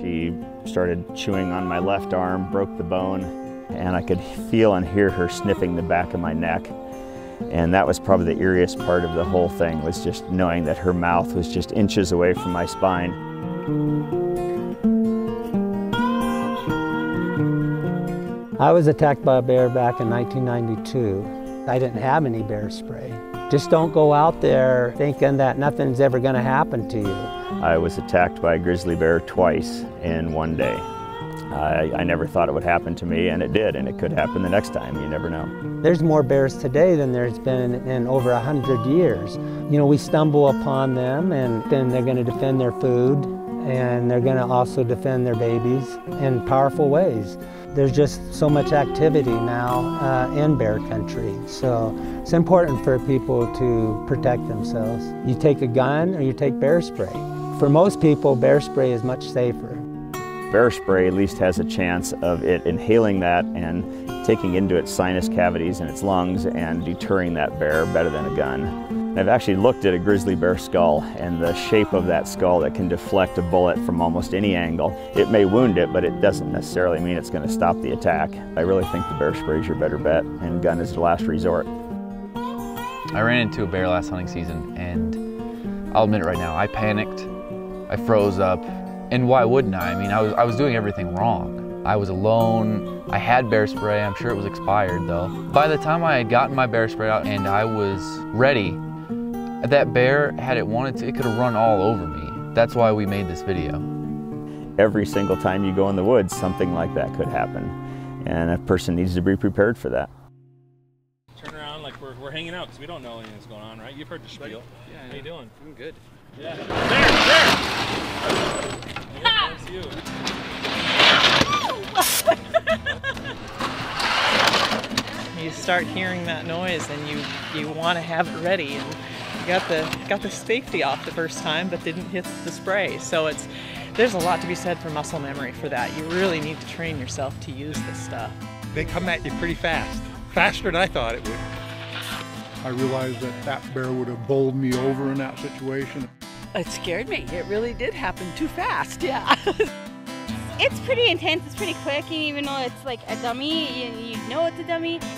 She started chewing on my left arm, broke the bone, and I could feel and hear her sniffing the back of my neck. And that was probably the eeriest part of the whole thing, was just knowing that her mouth was just inches away from my spine. I was attacked by a bear back in 1992. I didn't have any bear spray. Just don't go out there thinking that nothing's ever going to happen to you. I was attacked by a grizzly bear twice in one day. I, I, never thought it would happen to me, and it did, and it could happen the next time. You never know. There's more bears today than there's been in over a hundred years. You know, we stumble upon them, and then they're going to defend their food, and they're going to also defend their babies in powerful ways. There's just so much activity now uh, in bear country, so it's important for people to protect themselves. You take a gun or you take bear spray. For most people, bear spray is much safer. Bear spray at least has a chance of it inhaling that and taking into its sinus cavities and its lungs and deterring that bear better than a gun. I've actually looked at a grizzly bear skull and the shape of that skull that can deflect a bullet from almost any angle. It may wound it, but it doesn't necessarily mean it's going to stop the attack. I really think the bear spray is your better bet and gun is the last resort. I ran into a bear last hunting season and I'll admit it right now, I panicked, I froze up, and why wouldn't I? I mean, I was, I was doing everything wrong. I was alone, I had bear spray, I'm sure it was expired though. By the time I had gotten my bear spray out and I was ready that bear, had it wanted to, it could have run all over me. That's why we made this video. Every single time you go in the woods, something like that could happen. And a person needs to be prepared for that. Turn around like we're, we're hanging out because we don't know anything's going on, right? You've heard the spiel. Yeah, How you doing? I'm good. Yeah. There, there! You. you start hearing that noise and you, you want to have it ready. And, got the got the safety off the first time, but didn't hit the spray. So it's there's a lot to be said for muscle memory for that. You really need to train yourself to use this stuff. They come at you pretty fast, faster than I thought it would. I realized that that bear would have bowled me over in that situation. It scared me. It really did happen too fast, yeah. it's pretty intense, it's pretty quick, and even though it's like a dummy, you, you know it's a dummy, There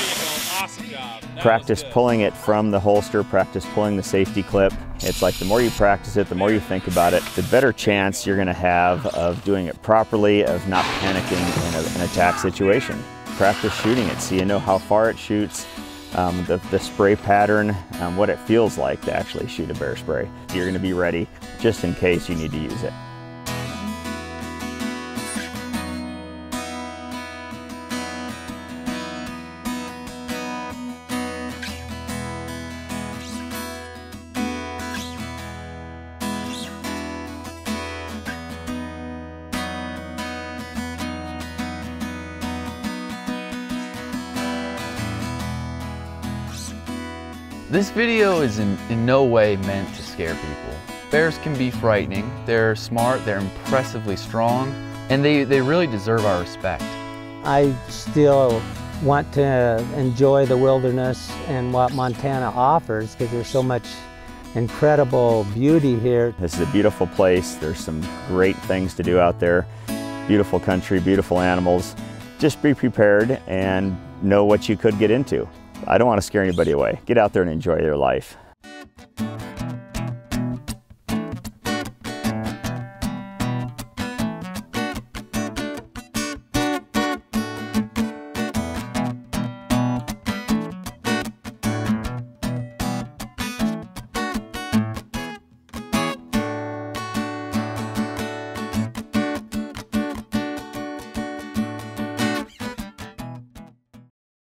you go. Awesome job. That practice pulling it from the holster, practice pulling the safety clip. It's like the more you practice it, the more you think about it, the better chance you're going to have of doing it properly, of not panicking in a, an attack situation. Practice shooting it so you know how far it shoots, um, the, the, spray pattern, um, what it feels like to actually shoot a bear spray. You're going to be ready just in case you need to use it. This video is in, in no way meant to scare people. Bears can be frightening, they're smart, they're impressively strong, and they, they really deserve our respect. I still want to enjoy the wilderness and what Montana offers because there's so much incredible beauty here. This is a beautiful place. There's some great things to do out there. Beautiful country, beautiful animals. Just be prepared and know what you could get into. I don't want to scare anybody away. Get out there and enjoy your life.